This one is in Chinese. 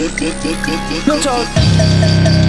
弄走弄走弄